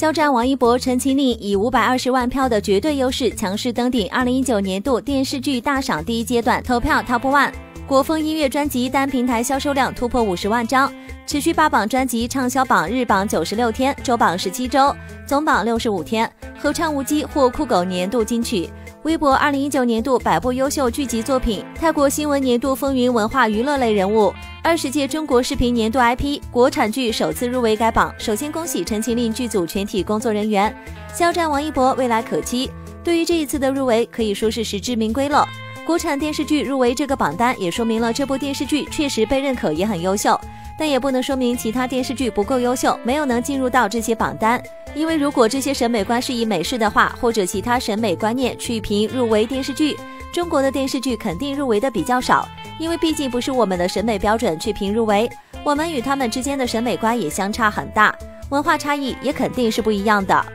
肖战、王一博、陈情令以五百二十万票的绝对优势，强势登顶二零一九年度电视剧大赏第一阶段投票 Top One。国风音乐专辑单平台销售量突破五十万张，持续霸榜专辑畅销榜日榜九十六天，周榜十七周，总榜六十五天。合唱无羁获酷狗年度金曲。微博二零一九年度百部优秀剧集作品，泰国新闻年度风云文化娱乐类人物，二十届中国视频年度 IP，国产剧首次入围该榜。首先恭喜《陈情令》剧组全体工作人员，肖战、王一博未来可期。对于这一次的入围，可以说是实至名归了。国产电视剧入围这个榜单，也说明了这部电视剧确实被认可，也很优秀。但也不能说明其他电视剧不够优秀，没有能进入到这些榜单。因为如果这些审美观是以美式的话，或者其他审美观念去评入围电视剧，中国的电视剧肯定入围的比较少。因为毕竟不是我们的审美标准去评入围，我们与他们之间的审美观也相差很大，文化差异也肯定是不一样的。